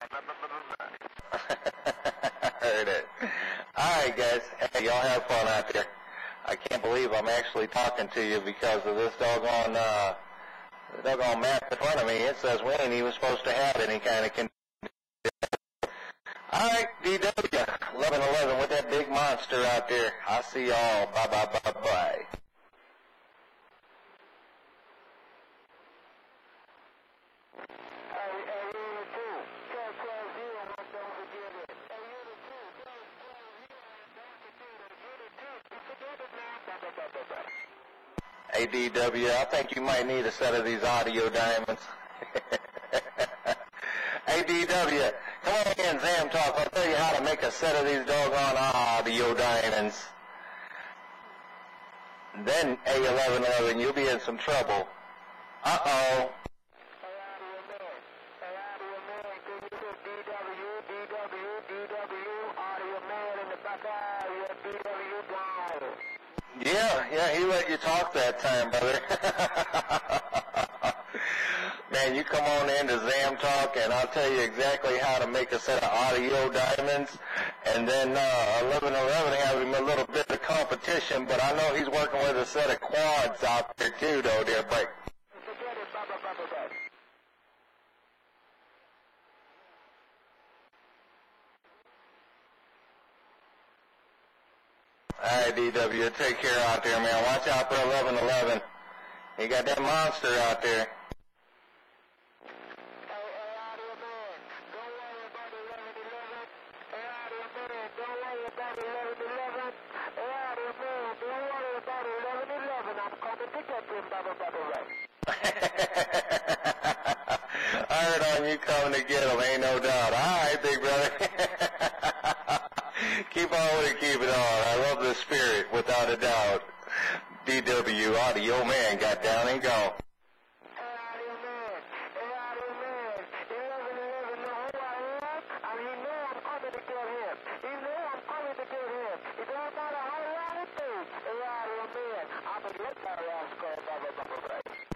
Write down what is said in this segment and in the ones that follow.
I heard it. All right, guys. Hey, y'all have fun out there. I can't believe I'm actually talking to you because of this doggone, uh, doggone map in front of me. It says we ain't even supposed to have any kind of con- All right, DW, 1111 with that big monster out there. I'll see y'all. Bye, bye, bye, bye. Hey, DW, I think you might need a set of these audio diamonds. hey, DW, come on in, ZamTalk. I'll tell you how to make a set of these doggone audio diamonds. Then, A1111, you'll be in some trouble. Uh-oh. Yeah, yeah, he let you talk that time, brother. Man, you come on into ZamTalk, and I'll tell you exactly how to make a set of audio diamonds. And then uh, 1111 has him a little bit of competition, but I know he's working with a set of quads out there too, though, dear break. All right, DW, take care out there, man. Watch out for 1111. You got that monster out there. I heard on you coming to get him, ain't no doubt. All right, big brother. keep on it, keep it on. I love the spirit, without a doubt. DW Audio Man got down and gone.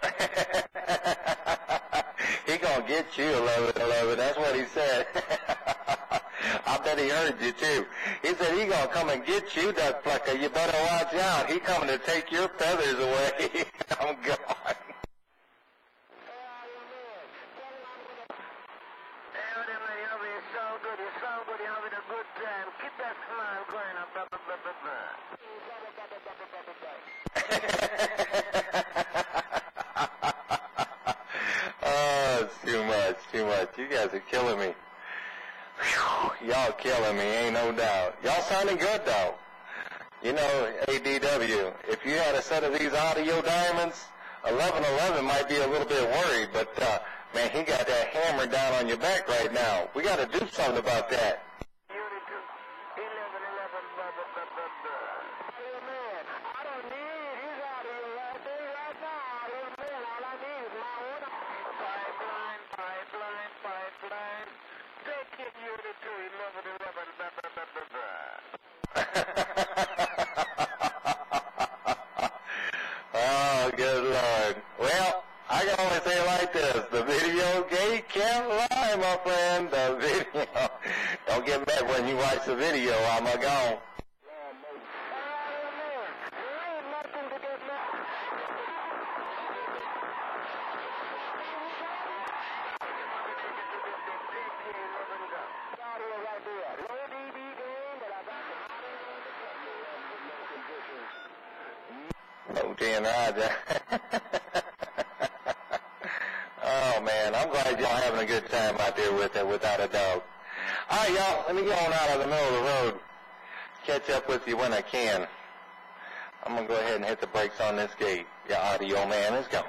he gonna get you, 1111. That's what he said. Bet he heard you too. He said he gonna come and get you, duck plucker. You better watch out. He coming to take your feathers away. I'm gone. oh, it's too much, too much. You guys are killing me. Y'all killing me, ain't no doubt. Y'all sounding good though. You know, ADW, if you had a set of these audio diamonds, 1111 might be a little bit worried, but uh, man, he got that hammer down on your back right now. We got to do something about that. Oh, good Lord. Well, I can only say it like this. The video gate can't lie, my friend. The video. Don't get mad when you watch the video. I'm a gone. Oh, Dan Roger. oh, man. I'm glad y'all having a good time out there with it, without a doubt. All right, y'all. Let me get on out of the middle of the road. Catch up with you when I can. I'm to go ahead and hit the brakes on this gate. Your audio man is gone.